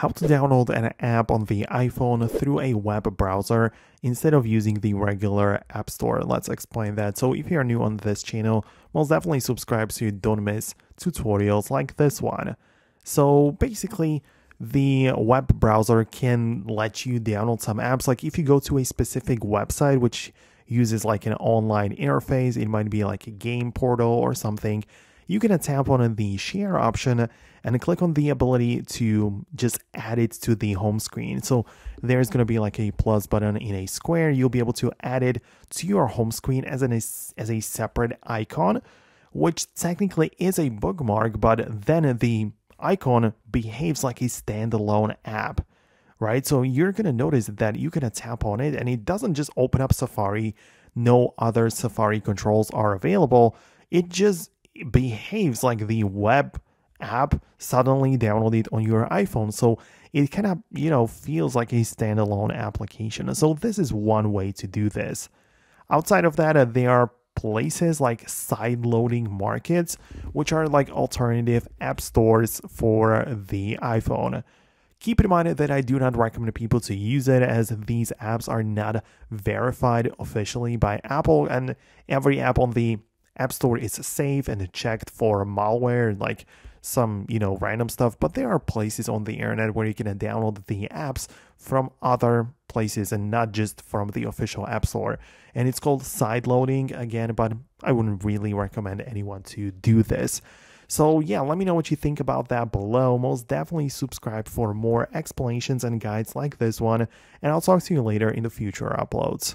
how to download an app on the iPhone through a web browser instead of using the regular App Store. Let's explain that. So if you're new on this channel, most definitely subscribe so you don't miss tutorials like this one. So basically, the web browser can let you download some apps. Like if you go to a specific website, which uses like an online interface, it might be like a game portal or something you can tap on the share option and click on the ability to just add it to the home screen. So there's going to be like a plus button in a square. You'll be able to add it to your home screen as an as a separate icon, which technically is a bookmark, but then the icon behaves like a standalone app. Right, so you're gonna notice that you can tap on it and it doesn't just open up Safari, no other Safari controls are available. It just behaves like the web app suddenly downloaded on your iPhone. So it kind of, you know, feels like a standalone application. So this is one way to do this. Outside of that, uh, there are places like side loading markets, which are like alternative app stores for the iPhone. Keep in mind that I do not recommend people to use it as these apps are not verified officially by Apple, and every app on the App Store is safe and checked for malware, and like some, you know, random stuff, but there are places on the internet where you can download the apps from other places and not just from the official App Store. And it's called side loading again, but I wouldn't really recommend anyone to do this. So, yeah, let me know what you think about that below. Most definitely subscribe for more explanations and guides like this one, and I'll talk to you later in the future uploads.